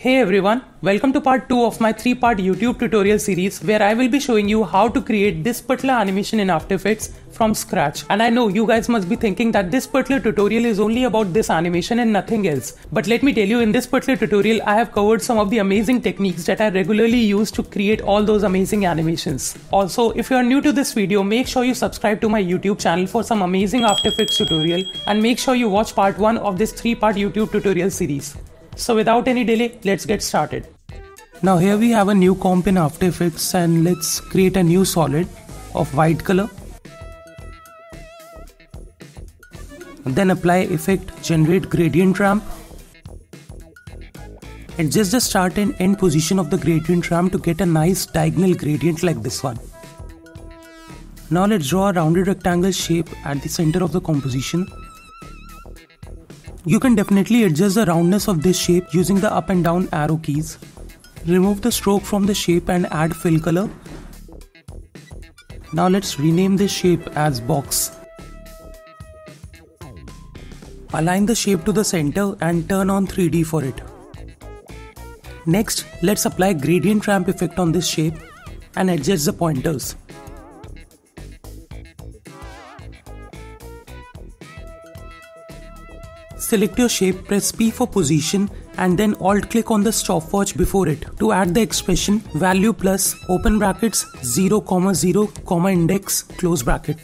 Hey everyone, welcome to part 2 of my 3 part YouTube tutorial series where I will be showing you how to create this particular animation in After Effects from scratch. And I know you guys must be thinking that this particular tutorial is only about this animation and nothing else. But let me tell you in this particular tutorial I have covered some of the amazing techniques that I regularly use to create all those amazing animations. Also, if you are new to this video, make sure you subscribe to my YouTube channel for some amazing After Effects tutorial and make sure you watch part 1 of this 3 part YouTube tutorial series. So without any delay, let's get started. Now here we have a new comp in After Effects and let's create a new solid of white color. Then apply effect generate gradient ramp. And just adjust the start and end position of the gradient ramp to get a nice diagonal gradient like this one. Now let's draw a rounded rectangle shape at the center of the composition you can definitely adjust the roundness of this shape using the up and down arrow keys. Remove the stroke from the shape and add fill color. Now let's rename this shape as box. Align the shape to the center and turn on 3D for it. Next, let's apply gradient ramp effect on this shape and adjust the pointers. Select your shape, press P for position and then alt click on the stopwatch before it to add the expression value plus open brackets 0 comma 0 comma index close bracket.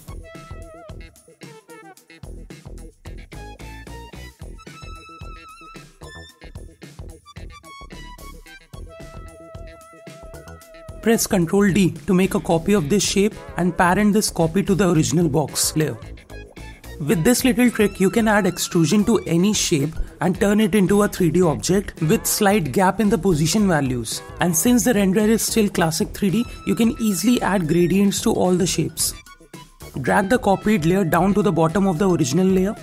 Press Ctrl D to make a copy of this shape and parent this copy to the original box layer. With this little trick, you can add extrusion to any shape and turn it into a 3D object with slight gap in the position values. And since the renderer is still classic 3D, you can easily add gradients to all the shapes. Drag the copied layer down to the bottom of the original layer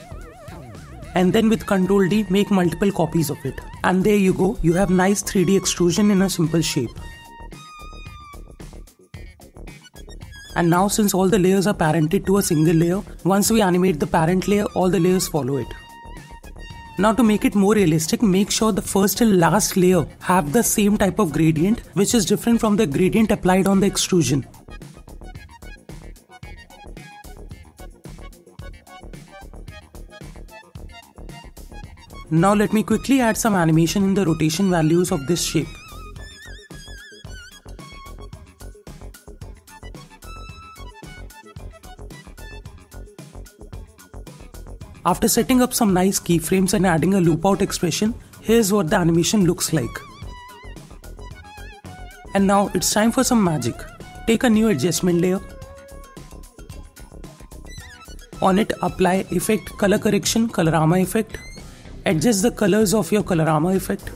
and then with Ctrl D make multiple copies of it. And there you go, you have nice 3D extrusion in a simple shape. And now since all the layers are parented to a single layer, once we animate the parent layer, all the layers follow it. Now to make it more realistic, make sure the first and last layer have the same type of gradient which is different from the gradient applied on the extrusion. Now let me quickly add some animation in the rotation values of this shape. After setting up some nice keyframes and adding a loop out expression, here's what the animation looks like. And now it's time for some magic. Take a new adjustment layer. On it apply effect color correction colorama effect. Adjust the colors of your colorama effect.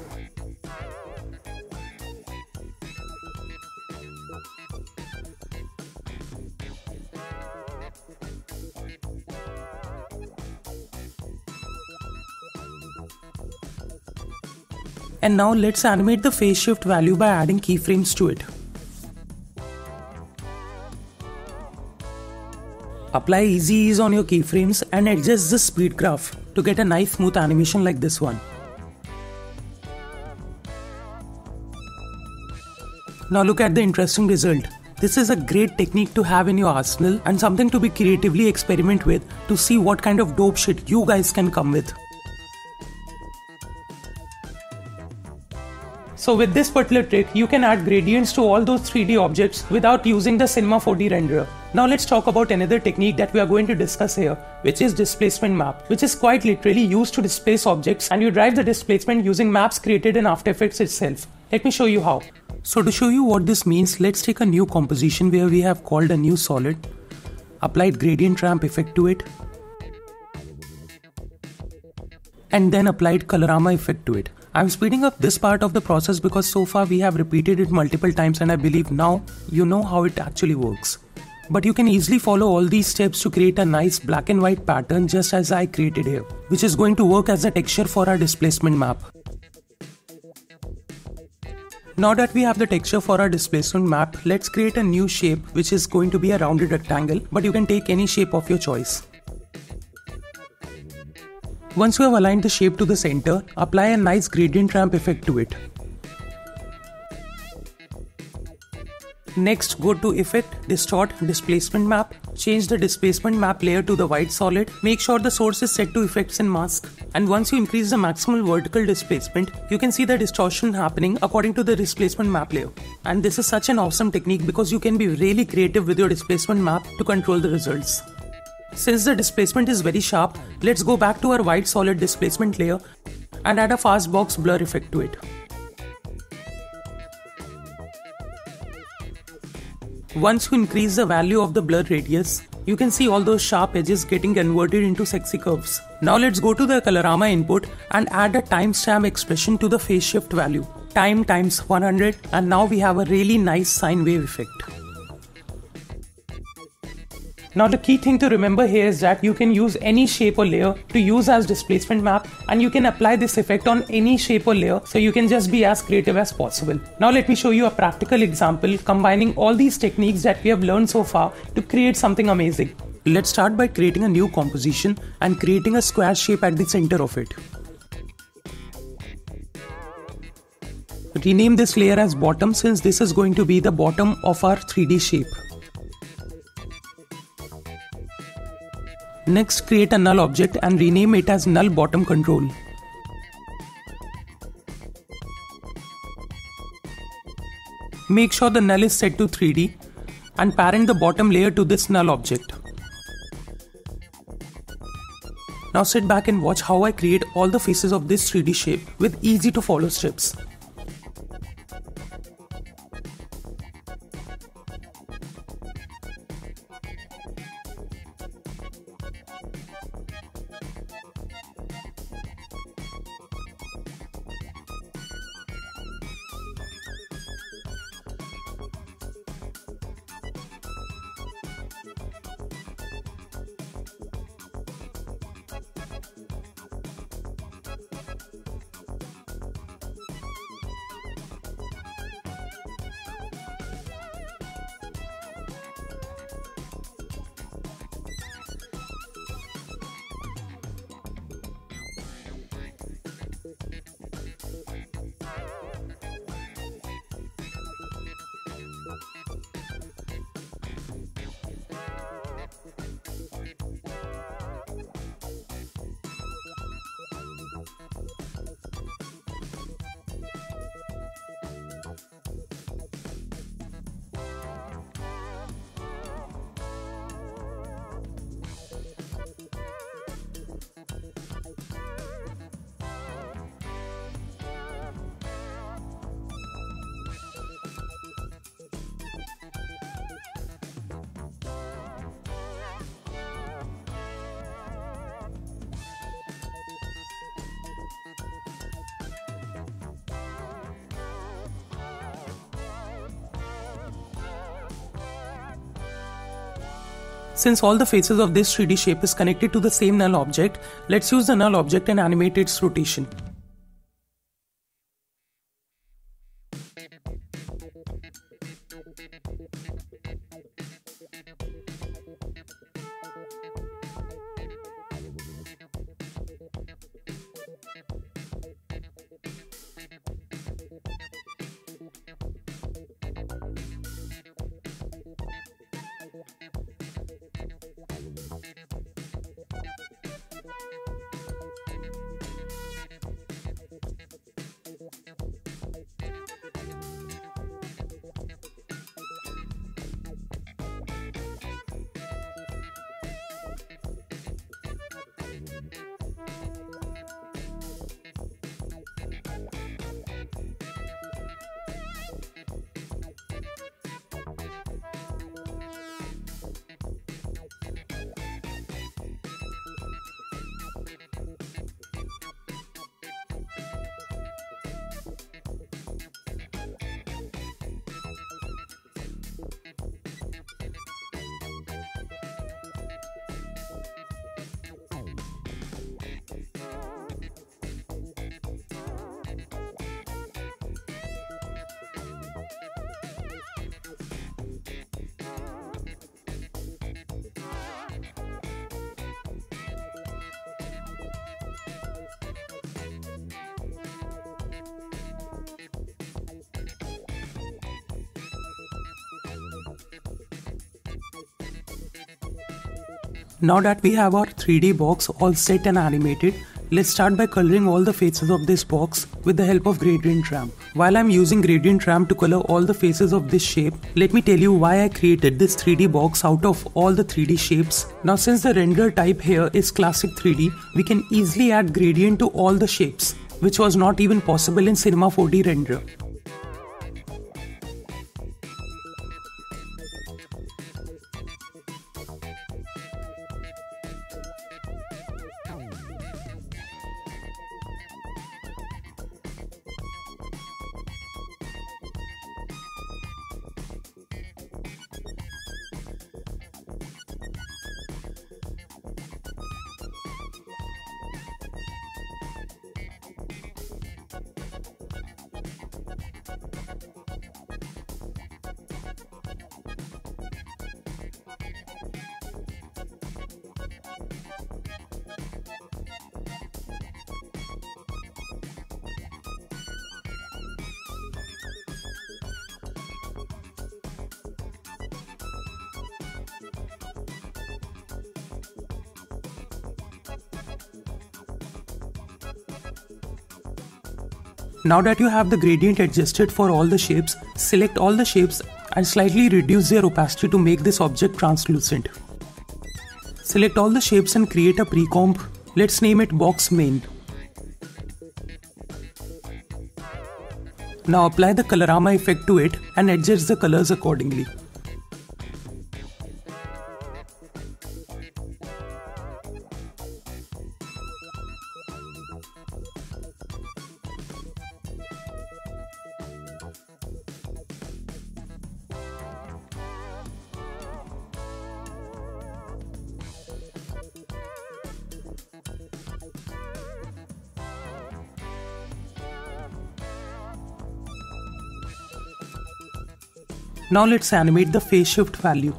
And now let's animate the phase shift value by adding keyframes to it. Apply easy ease on your keyframes and adjust the speed graph to get a nice smooth animation like this one. Now look at the interesting result. This is a great technique to have in your arsenal and something to be creatively experiment with to see what kind of dope shit you guys can come with. So with this particular trick, you can add gradients to all those 3D objects without using the Cinema 4D renderer. Now let's talk about another technique that we are going to discuss here, which is displacement map, which is quite literally used to displace objects and you drive the displacement using maps created in After Effects itself. Let me show you how. So to show you what this means, let's take a new composition where we have called a new solid, applied gradient ramp effect to it, and then applied colorama effect to it. I'm speeding up this part of the process because so far we have repeated it multiple times and I believe now you know how it actually works. But you can easily follow all these steps to create a nice black and white pattern just as I created here, which is going to work as a texture for our displacement map. Now that we have the texture for our displacement map, let's create a new shape which is going to be a rounded rectangle, but you can take any shape of your choice. Once you have aligned the shape to the center, apply a nice gradient ramp effect to it. Next, go to Effect, Distort, Displacement Map. Change the displacement map layer to the white solid. Make sure the source is set to Effects and Mask. And once you increase the maximal vertical displacement, you can see the distortion happening according to the displacement map layer. And this is such an awesome technique because you can be really creative with your displacement map to control the results. Since the displacement is very sharp, let's go back to our white solid displacement layer and add a fast box blur effect to it. Once you increase the value of the blur radius, you can see all those sharp edges getting converted into sexy curves. Now let's go to the Colorama input and add a timestamp expression to the phase shift value. Time times 100 and now we have a really nice sine wave effect. Now the key thing to remember here is that you can use any shape or layer to use as displacement map and you can apply this effect on any shape or layer so you can just be as creative as possible. Now let me show you a practical example combining all these techniques that we have learned so far to create something amazing. Let's start by creating a new composition and creating a square shape at the center of it. Rename this layer as bottom since this is going to be the bottom of our 3D shape. Next create a null object and rename it as null bottom control. Make sure the null is set to 3D and parent the bottom layer to this null object. Now sit back and watch how I create all the faces of this 3D shape with easy to follow steps. Since all the faces of this 3D shape is connected to the same null object, let's use the null object and animate its rotation. Now that we have our 3D box all set and animated, let's start by coloring all the faces of this box with the help of gradient ramp. While I'm using gradient ramp to color all the faces of this shape, let me tell you why I created this 3D box out of all the 3D shapes. Now since the render type here is classic 3D, we can easily add gradient to all the shapes, which was not even possible in Cinema 4D render. Now that you have the gradient adjusted for all the shapes, select all the shapes and slightly reduce their opacity to make this object translucent. Select all the shapes and create a pre-comp. Let's name it box main. Now apply the colorama effect to it and adjust the colors accordingly. Now let's animate the phase shift value.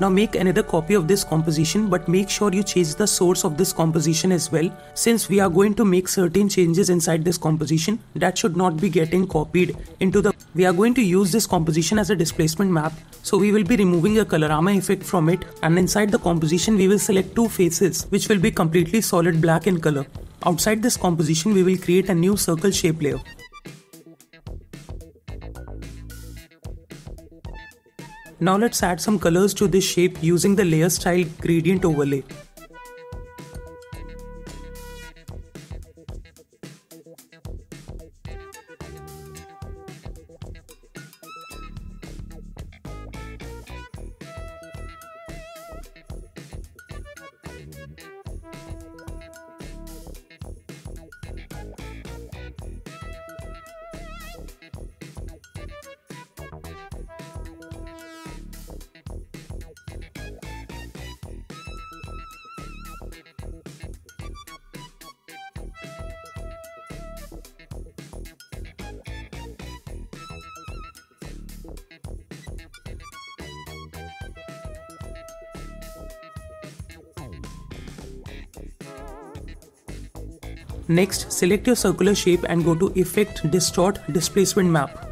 Now make another copy of this composition but make sure you change the source of this composition as well since we are going to make certain changes inside this composition that should not be getting copied into the we are going to use this composition as a displacement map so we will be removing a colorama effect from it and inside the composition we will select two faces which will be completely solid black in color. Outside this composition we will create a new circle shape layer. Now let's add some colors to this shape using the layer style gradient overlay. Next, select your circular shape and go to Effect Distort Displacement Map.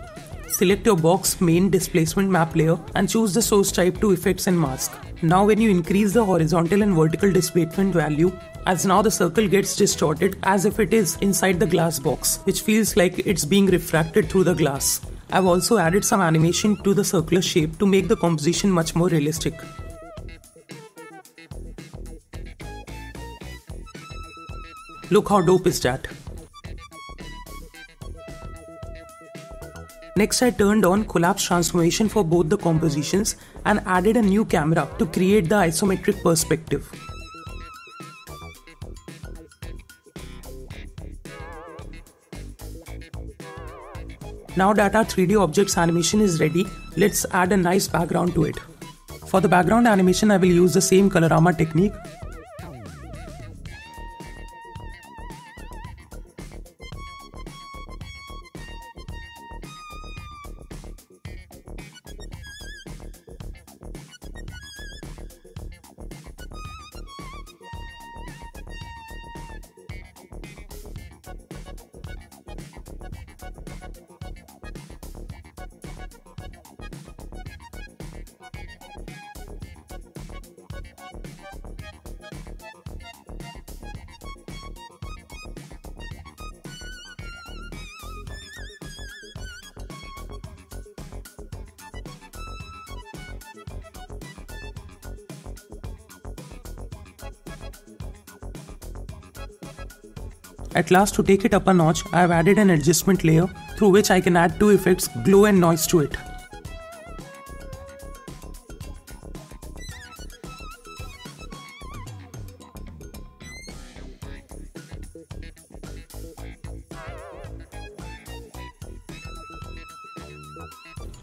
Select your box main displacement map layer and choose the source type to effects and mask. Now when you increase the horizontal and vertical displacement value, as now the circle gets distorted as if it is inside the glass box, which feels like it's being refracted through the glass. I've also added some animation to the circular shape to make the composition much more realistic. Look how dope is that. Next I turned on collapse transformation for both the compositions and added a new camera to create the isometric perspective. Now that our 3D objects animation is ready, let's add a nice background to it. For the background animation I will use the same colorama technique At last to take it up a notch, I have added an adjustment layer through which I can add two effects, glow and noise to it.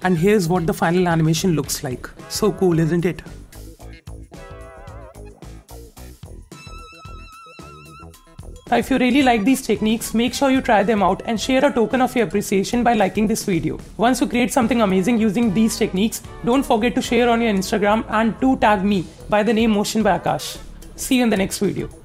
And here's what the final animation looks like. So cool, isn't it? Now if you really like these techniques, make sure you try them out and share a token of your appreciation by liking this video. Once you create something amazing using these techniques, don't forget to share on your Instagram and do tag me by the name Motion by Akash. See you in the next video.